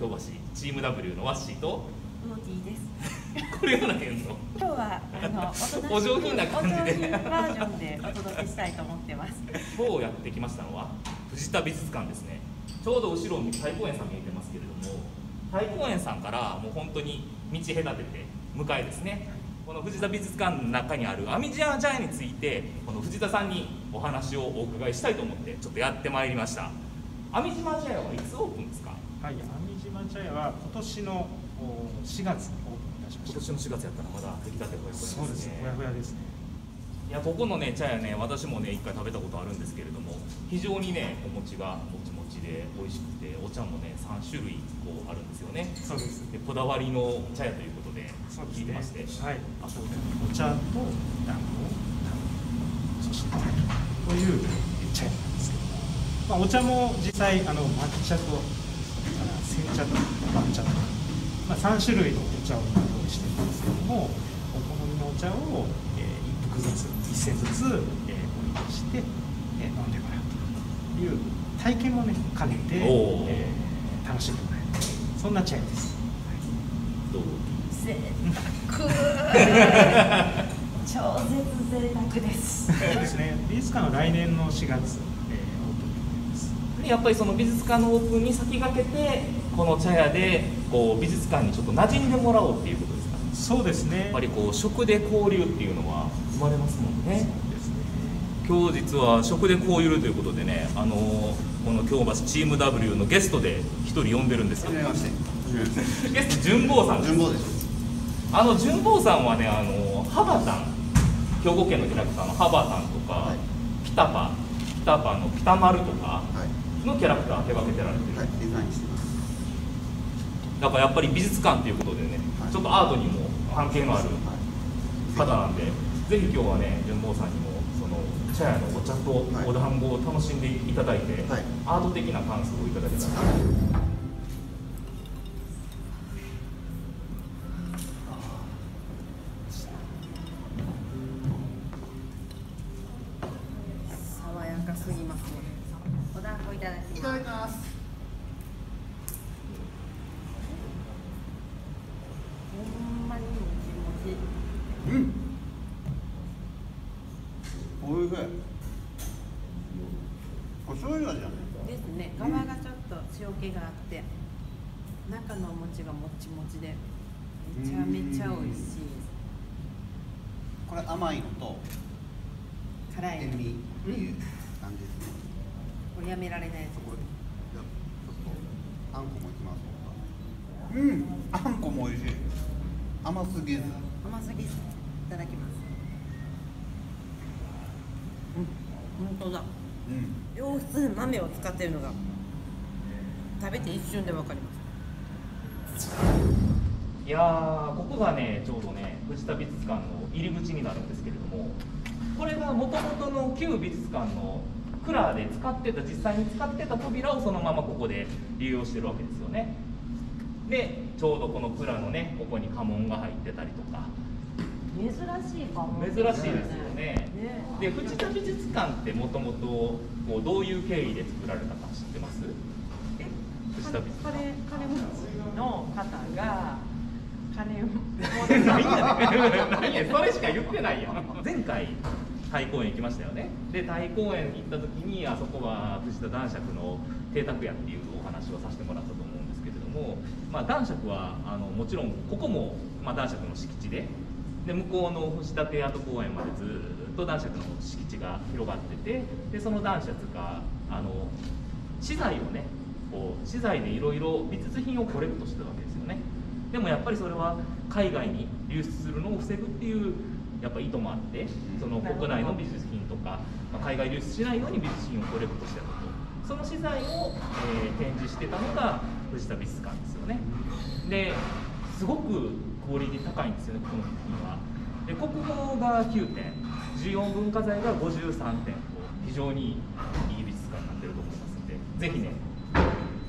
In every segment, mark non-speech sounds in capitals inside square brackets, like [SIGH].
京橋チーム W のワッシーとモティです。[LAUGHS] これやらへんの？今日はあのお上品な感じで。バージョンでお届けしたいと思ってます。今日やってきましたのは藤田美術館ですね。ちょうど後ろに太鼓園さん見えてますけれども太鼓園さんからもう本当に道隔てて向かいですね。この藤田美術館の中にあるアミジアジャーについてこの藤田さんにお話をお伺いしたいと思ってちょっとやってまいりました。アミジマジャーはいつオープンですか？はい、網島茶屋は今年のお4月にオープンいたしました。今年の4月やったらまだ出来たてほやほやですねそうです、ほやほやですね。いやここのね茶屋ね私もね一回食べたことあるんですけれども非常にねお餅がもちもちで美味しくてお茶もね3種類こうあるんですよねそうです。でこだわりの茶屋ということで聞いてまして、はい。あそうお茶と団子、そしてという茶屋なんですけども、まあお茶も実際あの抹茶とあ煎茶と抹茶とか、まあ三種類のお茶を今用意してるんですけども、お好みのお茶を、えー一服ずつ一銭ずつ、えー、お入れして、えー飲んでもらうという体験もね兼ねて、えー楽しんでもらえるそんな茶屋です。どう？贅沢。[LAUGHS] 超絶贅沢です。そうですね。美術館は来年の4月、やっぱりその美術館のオープンに先駆けてこの茶屋でこう美術館にちょっと馴染んでもらおうっていうことですか？ねそうですね。やっぱりこう食で交流っていうのは生まれますもんねそうですね。今日実は食で交流ということでねあのこの京橋チーム W のゲストで一人呼んでるんですよはじめまして。ゲスト純坊さんです順坊です。あの純坊さんはねあのハバタン兵庫県のキャラクターのハバタンとか、はいピタパピタパのピタマルとかはい。のキャラクター手掛けてられてる、はい。デザインしてます。だからやっぱり美術館ということでね、はいちょっとアートにも関係のあるはい。方なんで、ぜひ今日はね純坊さんにもその茶屋のお茶とはいお団子を楽しんでいただいて、はいアート的な感想をいただけたら爽やかすぎますね。お団子いただきいます。ただきます。ほんまにもちもち。うん。おいしい。これ醤油味じゃない。ですね。皮がちょっと塩気があって、中のお餅がもちもちで、めちゃめちゃ美味しいこれ甘いのと辛い塩味っていう感じですね。これやめられないやつこれじゃあんこもいきますうん。あんこも美味しい。甘すぎず。甘すぎずいただきますうん本当だうん。良質豆を使っているのが食べて一瞬でわかりますいやーここがねちょうどね藤田美術館の入り口になるんですけれどもこれがもともとの旧美術館の蔵で使ってた実際に使ってた扉をそのままここで利用してるわけですよね。でちょうどこの蔵のねここに家紋が入ってたりとか。珍しいかも珍しいですよね。ね。で藤田美術館ってもともとどういう経緯で作られたか知ってます？藤田美術館。金金持ちの方が金を [LAUGHS] 何やねん何やそれしか言ってないよ前回太公園行きましたよね。で太公園行った時にあそこは藤田男爵の邸宅やっていうお話をさせてもらったと思うんですけれども、まあ、男爵はあのもちろんここも、まあ、男爵の敷地でで向こうの藤田邸跡公園までずっと男爵の敷地が広がっててでその男爵があの資材をねこう資材でいろいろ美術品をコレクトしてたわけですよね。でもやっぱりそれは海外に流出するのを防ぐっていうやっぱ意図もあってその国内の美術品とか、まあ、海外流出しないように美術品をコレクトしてたと。その資材を、えー展示してたのが藤田美術館ですよね。ですごくクオリティ高いんですよねこの作品は。で国宝が9点重要文化財が53点と非常にいい美術館になってると思いますのでぜひね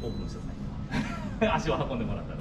オープンした際には。[LAUGHS] 足を運んでもらったら